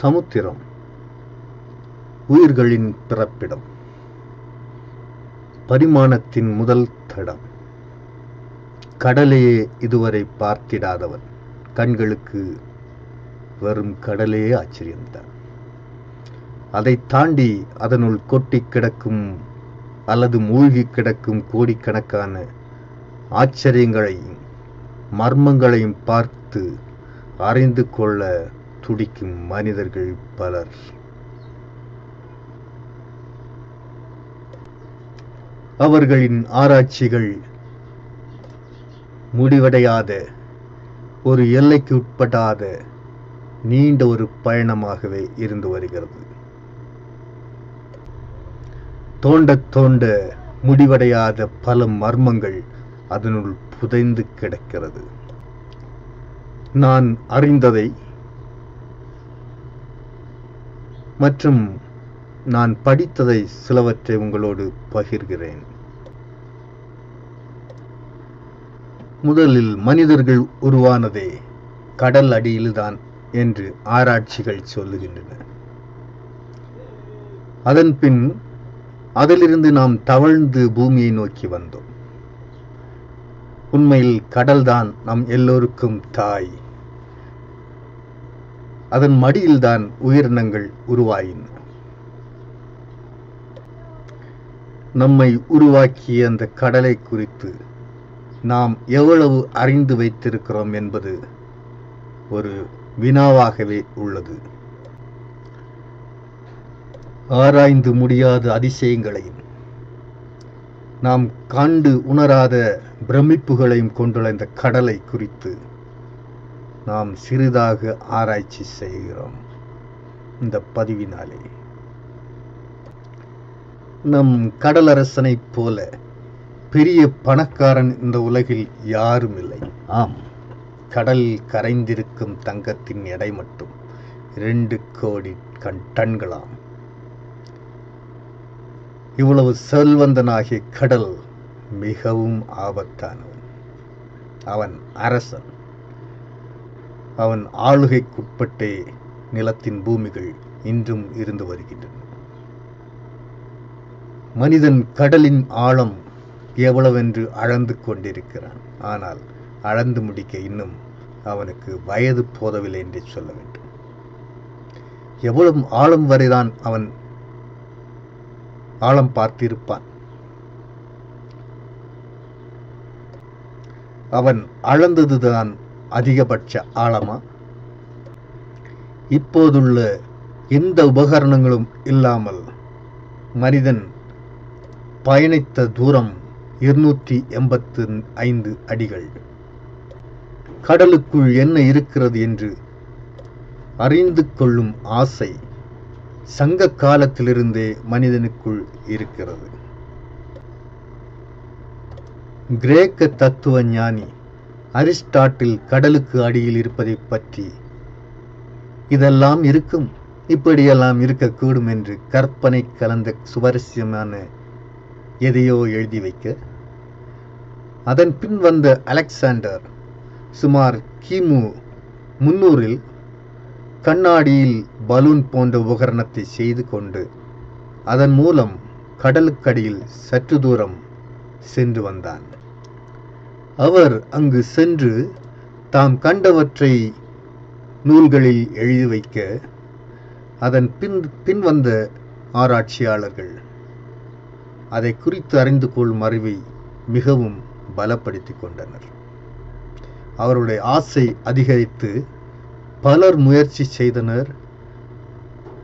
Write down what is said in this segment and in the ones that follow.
சமுத்திரம் உயிர்களின் பிறப்பிடம் பரிமாணத்தின் முதல் தடம். கடலையே இதுவரை பார்த்திடாதவன். கண்களுக்கு வெறும் கடலே ஆச்சரியம்தான் அதை தாண்டி அதனுள் கொட்டி கிடக்கும் அல்லது மூழ்கி கிடக்கும் கோடிக்கணக்கான ஆச்சரியங்களையும் மர்மங்களையும் பார்த்து அறிந்து கொள்ள துடிக்கும் மனிதர்கள் பலர். அவர்களின் ஆராய்ச்சிகள் முடிவடையாத ஒரு எல்லைக்கு உட்படாத நீண்ட ஒரு பயணமாகவே இருந்து வருகிறது. தோண்ட தோண்ட முடிவடையாத பல மர்மங்கள் அதனுள் புதைந்து கிடக்கிறது. நான் அறிந்ததை மற்றும் நான் படித்ததை சிலவற்றை உங்களோடு பகிர்கிறேன். முதலில் மனிதர்கள் உருவானதே கடல் அடியில்தான் என்று ஆராய்ச்சிகள் சொல்லுகின்றன. அதன் பின் அதிலிருந்து நாம் தவழ்ந்து பூமியை நோக்கி வந்தோம். உண்மையில் கடல்தான் நம் எல்லோருக்கும் தாய். அதன் மடியில்தான் உயிரினங்கள் உருவாயின. நம்மை உருவாக்கிய அந்த கடலை குறித்து நாம் எவ்வளவு அறிந்து வைத்திருக்கிறோம் என்பது ஒரு வினாவாகவே உள்ளது. ஆராய்ந்து முடியாத அதிசயங்களையும் நாம் கண்டு உணராத பிரமிப்புகளையும் கொண்டுள்ள இந்த கடலை குறித்து நாம் சிறிதாக ஆராய்ச்சி செய்கிறோம். இந்த பதிவினாலே. நம் கடலரசனை போல பெரிய பணக்காரன் இந்த உலகில் யாரும் இல்லை ஆம் கடல் கரைந்திருக்கும் தங்கத்தின் எடை மட்டும் இரண்டு கோடி கண் டன்களாம். இவ்வளவு செல்வந்தனாகிய கடல் மிகவும் ஆபத்தானவன். அவன் அரசன். அவன் ஆளுகைக்குட்பட்டே நிலத்தின் பூமிகள் இன்றும் இருந்து வருகின்றன. மனிதன் கடலின் ஆழம் எவ்வளவென்று அளந்து கொண்டிருக்கிறான். ஆனால் அளந்து முடிக்க இன்னும் அவனுக்கு வயது போதவில்லை என்று சொல்ல வேண்டும். எவ்வளவு ஆழம் வரைதான் அவன் ஆழம் பார்த்திருப்பான். அவன் அளந்ததுதான் அதிகபட்ச ஆழமா? இப்போதுள்ள எந்த உபகரணங்களும் இல்லாமல் மனிதன் பயணித்த தூரம் இருநூற்றி எண்பத்து ஐந்து அடிகள். கடலுக்குள் என்ன இருக்கிறது என்று அறிந்து கொள்ளும் ஆசை சங்க காலத்திலிருந்தே மனிதனுக்குள் இருக்கிறது. கிரேக்க தத்துவ ஞானி அரிஸ்டாட்டில் கடலுக்கு அடியில் இருப்பதை பற்றி. இதெல்லாம் இருக்கும் இப்படியெல்லாம் இருக்கக்கூடும் என்று கற்பனை கலந்த சுவாரஸ்யமான எதையோ எழுதி வைக்க. அதன் பின் வந்த அலெக்சாண்டர் சுமார் கிமு முன்னூறில் கண்ணாடியில் பலூன் போன்ற உபகரணத்தை செய்து கொண்டு அதன் மூலம் கடலுக்கடியில் சற்று தூரம் சென்று வந்தான். அவர் அங்கு சென்று தாம் கண்டவற்றை நூல்களில் எழுதி வைக்க அதன் பின் பின் வந்த ஆராய்ச்சியாளர்கள் அதை குறித்து அறிந்து கொள்ளும் அறிவை மிகவும் பலப்படுத்தி கொண்டனர். அவருடைய ஆசை அதிகரித்து பலர் முயற்சி செய்தனர்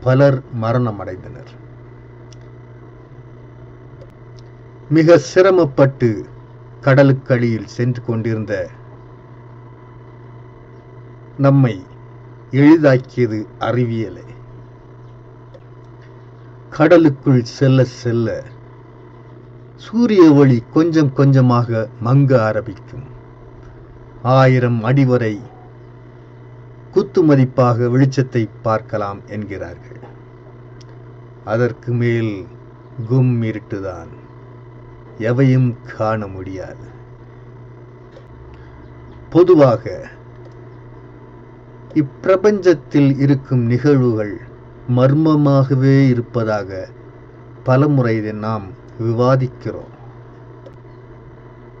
பலர் மரணமடைந்தனர். மிக சிரமப்பட்டு கடலுக்கடியில் சென்று கொண்டிருந்த நம்மை எளிதாக்கியது அறிவியலே. கடலுக்குள் செல்ல செல்ல சூரிய ஒளி கொஞ்சம் கொஞ்சமாக மங்க ஆரம்பிக்கும். ஆயிரம் அடி வரை குத்து மதிப்பாக வெளிச்சத்தை பார்க்கலாம் என்கிறார்கள். அதற்கு மேல் கும் இருட்டுதான். எவையும் காண முடியாது. பொதுவாக இப்பிரபஞ்சத்தில் இருக்கும் நிகழ்வுகள் மர்மமாகவே இருப்பதாக பலமுறை இதை நாம் விவாதிக்கிறோம்.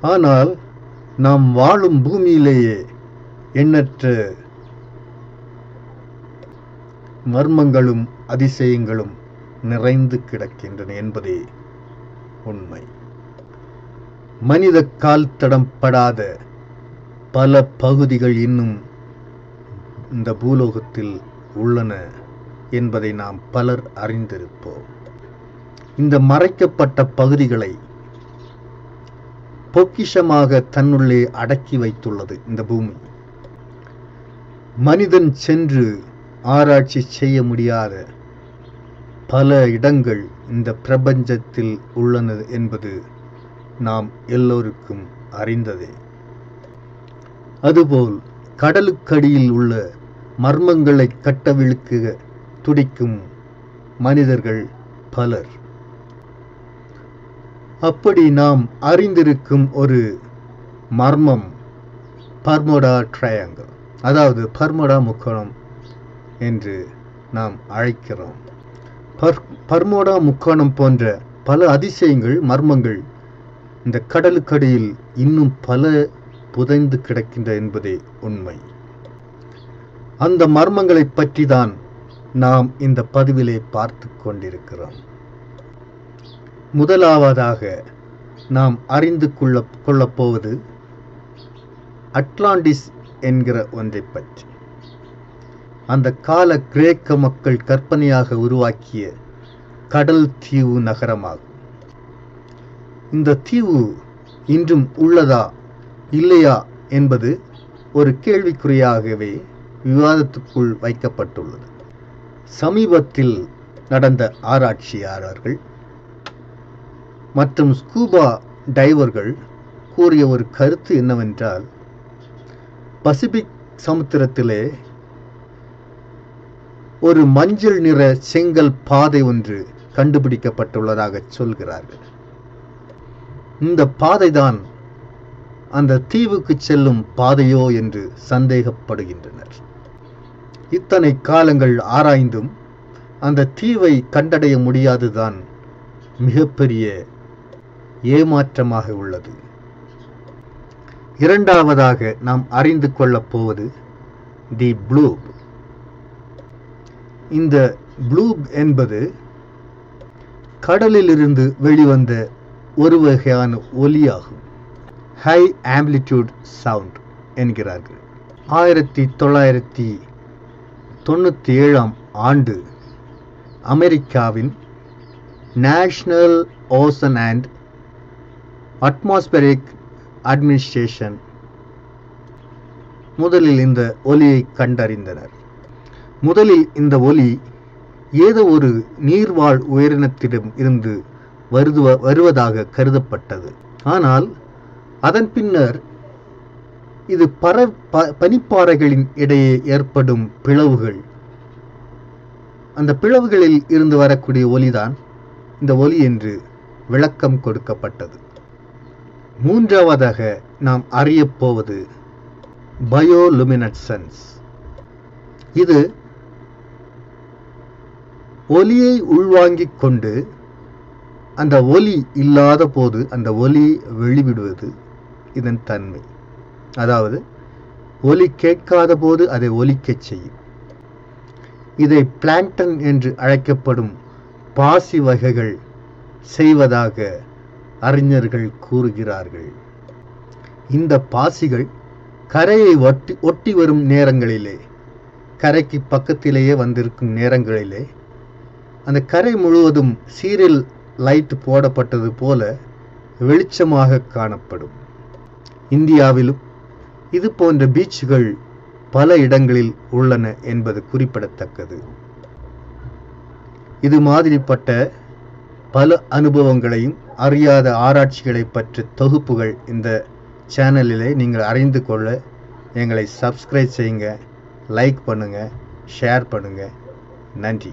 ஆனால் நாம் வாழும் பூமியிலேயே எண்ணற்ற மர்மங்களும் அதிசயங்களும் நிறைந்து கிடக்கின்றன என்பதே உண்மை. மனித கால் தடம் படாத பல பகுதிகள் இன்னும் இந்த பூலோகத்தில் உள்ளன என்பதை நாம் பலர் அறிந்திருப்போம். இந்த மறைக்கப்பட்ட பகுதிகளை பொக்கிஷமாக தன்னுள்ளே அடக்கி வைத்துள்ளது இந்த பூமி. மனிதன் சென்று ஆராய்ச்சி செய்ய முடியாத பல இடங்கள் இந்த பிரபஞ்சத்தில் உள்ளன என்பது நாம் எல்லோருக்கும் அறிந்ததே. அதுபோல் கடலுக்கடியில் உள்ள மர்மங்களை கட்டவிழுக்க துடிக்கும் மனிதர்கள் பலர். அப்படி நாம் அறிந்திருக்கும் ஒரு மர்மம் பர்மோடா ட்ரையாங்கிள் அதாவது பர்மோடா முக்கோணம் என்று நாம் அழைக்கிறோம். பர் பர்மோடா முக்கோணம் போன்ற பல அதிசயங்கள் மர்மங்கள் இந்த கடலுக்கடியில் இன்னும் பல புதைந்து கிடக்கின்ற என்பதே உண்மை. அந்த மர்மங்களை பற்றி தான் நாம் இந்த பதிவிலே பார்த்து கொண்டிருக்கிறோம். முதலாவதாக நாம் அறிந்து கொள்ள கொள்ளப் போவது அட்லாண்டிஸ் என்கிற ஒன்றை பற்றி. அந்த கால கிரேக்க மக்கள் கற்பனையாக உருவாக்கிய கடல் தீவு நகரமாகும். இந்த தீவு இன்றும் உள்ளதா இல்லையா என்பது ஒரு கேள்விக்குறியாகவே விவாதத்துக்குள் வைக்கப்பட்டுள்ளது. சமீபத்தில் நடந்த ஆராய்ச்சியாளர்கள் மற்றும் ஸ்கூபா டைவர்கள் கூறிய ஒரு கருத்து என்னவென்றால் பசிபிக் சமுத்திரத்திலே ஒரு மஞ்சள் நிற செங்கல் பாதை ஒன்று கண்டுபிடிக்கப்பட்டுள்ளதாக சொல்கிறார்கள். இந்த பாதைதான் அந்த தீவுக்கு செல்லும் பாதையோ என்று சந்தேகப்படுகின்றனர். இத்தனை காலங்கள் ஆராய்ந்தும் அந்த தீவை கண்டடைய முடியாதுதான் மிகப்பெரிய ஏமாற்றமாக உள்ளது. இரண்டாவதாக நாம் அறிந்து கொள்ளப் போவது தி ப்ளூப். இந்த ப்ளூப் என்பது கடலிலிருந்து வெளிவந்த ஒரு வகையான ஒலியாகும். ஹை ஆம்பிளிடியூட் சவுண்ட் என்கிறார்கள். ஆயிரத்தி தொள்ளாயிரத்தி தொண்ணூற்றி ஏழாம் ஆண்டு அமெரிக்காவின் national ocean and atmospheric administration முதலில் இந்த ஒலியை கண்டறிந்தனர். முதலில் இந்த ஒலி ஏதோ ஒரு நீர்வாழ் உயிரினத்திடம் இருந்து வருது வருவதாக கருதப்பட்டது. ஆனால் அதன் பின்னர் இது பர ப- பனிப்பாறைகளின் இடையே ஏற்படும் பிளவுகள். அந்த பிளவுகளில் இருந்து வரக்கூடிய ஒலிதான் இந்த ஒலி என்று விளக்கம் கொடுக்கப்பட்டது. மூன்றாவதாக நாம் அறியப்போவது பயோலுமினசன்ஸ். இது ஒலியை உள்வாங்கிக் கொண்டு அந்த ஒலி இல்லாத போது அந்த ஒலி வெளிவிடுவது இதன் தன்மை. அதாவது ஒலி கேட்காத போது அதை ஒலிக்கச் செய்யும். இதை பிளாங்டன் என்று அழைக்கப்படும் பாசி வகைகள் செய்வதாக அறிஞர்கள் கூறுகிறார்கள். இந்த பாசிகள் கரையை ஒட்டி ஒட்டி வரும் நேரங்களிலே கரைக்கு பக்கத்திலேயே வந்திருக்கும் நேரங்களிலே அந்த கரை முழுவதும் சீரில் லைட் போடப்பட்டது போல வெளிச்சமாக காணப்படும். இந்தியாவிலும் இது போன்ற பீச்சுகள் பல இடங்களில் உள்ளன என்பது குறிப்பிடத்தக்கது. இது மாதிரிப்பட்ட பல அனுபவங்களையும் அறியாத ஆராய்ச்சிகளை பற்றிய தொகுப்புகள் இந்த சேனலிலே நீங்கள் அறிந்து கொள்ள எங்களை சப்ஸ்கிரைப் செய்யுங்க லைக் பண்ணுங்கள் ஷேர் பண்ணுங்கள் நன்றி.